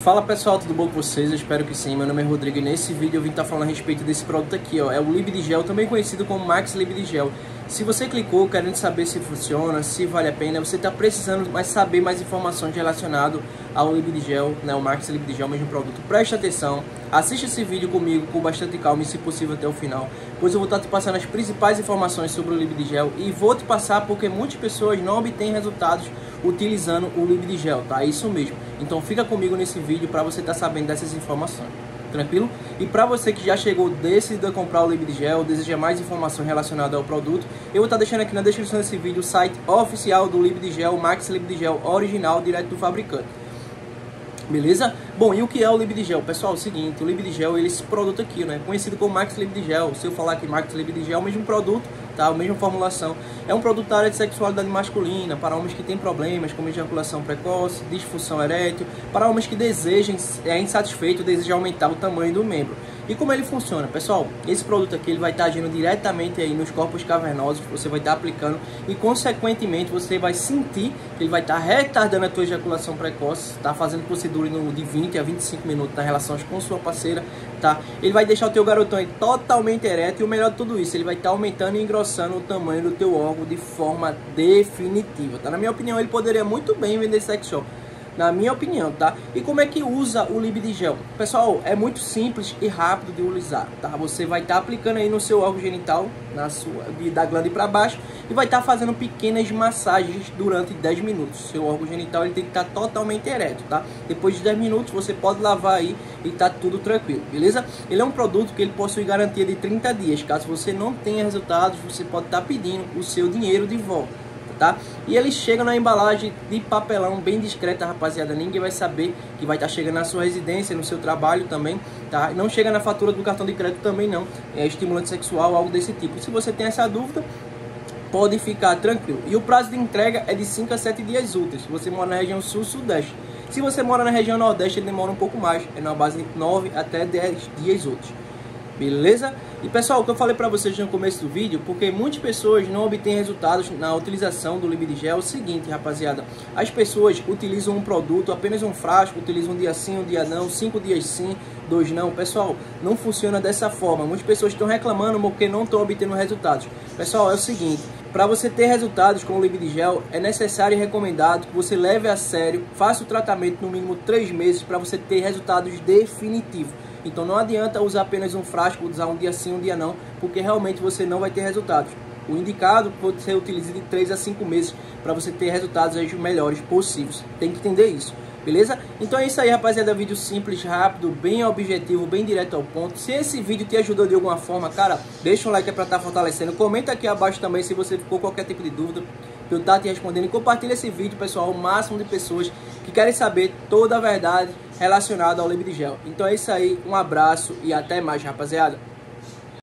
Fala pessoal, tudo bom com vocês? Eu espero que sim. Meu nome é Rodrigo e nesse vídeo eu vim estar falando a respeito desse produto aqui, ó. É o Lib Gel, também conhecido como Max Lib Gel. Se você clicou querendo saber se funciona, se vale a pena, você está precisando mais saber mais informações relacionado ao Lib de Gel, né, o Max Lib de Gel, mesmo produto. Preste atenção, assista esse vídeo comigo com bastante calma e se possível até o final, pois eu vou estar te passando as principais informações sobre o Lib de Gel e vou te passar porque muitas pessoas não obtêm resultados utilizando o Lib de Gel, tá? Isso mesmo. Então fica comigo nesse vídeo para você estar tá sabendo dessas informações tranquilo? E para você que já chegou, decidiu comprar o Lib Gel, deseja mais informação relacionada ao produto, eu vou estar tá deixando aqui na descrição desse vídeo o site oficial do Lib Gel, Max Lib Gel original, direto do fabricante. Beleza? Bom, e o que é o Lib Gel? Pessoal, é o seguinte, o Lib Gel, ele, esse produto aqui, né, conhecido como Max Lib Gel. Se eu falar que Max Lib Gel é o mesmo produto, A mesma formulação. É um produto da área de sexualidade masculina, para homens que têm problemas como ejaculação precoce, disfunção erétil, para homens que desejam, é insatisfeito, desejam aumentar o tamanho do membro. E como ele funciona? Pessoal, esse produto aqui ele vai estar agindo diretamente aí nos corpos cavernosos que você vai estar aplicando e consequentemente você vai sentir que ele vai estar retardando a tua ejaculação precoce, tá fazendo que você dure no, de 20 a 25 minutos na relação com sua parceira, tá? Ele vai deixar o teu garotão totalmente ereto e o melhor de tudo isso, ele vai estar aumentando e engrossando o tamanho do teu órgão de forma definitiva, tá? Na minha opinião, ele poderia muito bem vender sex shop na minha opinião, tá? E como é que usa o Lib de Gel? Pessoal, é muito simples e rápido de utilizar, tá? Você vai estar tá aplicando aí no seu órgão genital, na sua, da glândula para baixo, e vai estar tá fazendo pequenas massagens durante 10 minutos. Seu órgão genital ele tem que estar tá totalmente ereto, tá? Depois de 10 minutos você pode lavar aí e tá tudo tranquilo, beleza? Ele é um produto que ele possui garantia de 30 dias. Caso você não tenha resultados, você pode estar tá pedindo o seu dinheiro de volta tá? E ele chega na embalagem de papelão bem discreta, rapaziada. Ninguém vai saber que vai estar tá chegando na sua residência, no seu trabalho também, tá? Não chega na fatura do cartão de crédito também não. É estimulante sexual, algo desse tipo. Se você tem essa dúvida, pode ficar tranquilo. E o prazo de entrega é de 5 a 7 dias úteis. Se você mora na região sul-sudeste. Se você mora na região nordeste, ele demora um pouco mais. É na base de 9 até 10 dias úteis. Beleza? E pessoal, o que eu falei para vocês no começo do vídeo, porque muitas pessoas não obtêm resultados na utilização do Libdigel, é o seguinte, rapaziada. As pessoas utilizam um produto, apenas um frasco, utilizam um dia sim, um dia não, cinco dias sim, dois não. Pessoal, não funciona dessa forma. Muitas pessoas estão reclamando porque não estão obtendo resultados. Pessoal, é o seguinte, para você ter resultados com o Libdigel, é necessário e recomendado que você leve a sério, faça o tratamento no mínimo três meses para você ter resultados definitivos. Então não adianta usar apenas um frasco, usar um dia sim, um dia não, porque realmente você não vai ter resultados. O indicado pode ser utilizado de 3 a 5 meses para você ter resultados melhores possíveis. Tem que entender isso. Beleza? Então é isso aí, rapaziada. Vídeo simples, rápido, bem objetivo, bem direto ao ponto. Se esse vídeo te ajudou de alguma forma, cara, deixa um like para estar tá fortalecendo. Comenta aqui abaixo também se você ficou qualquer tipo de dúvida. Eu estar te respondendo. E compartilha esse vídeo, pessoal, o máximo de pessoas que querem saber toda a verdade relacionado ao Libre de Gel. Então é isso aí, um abraço e até mais, rapaziada.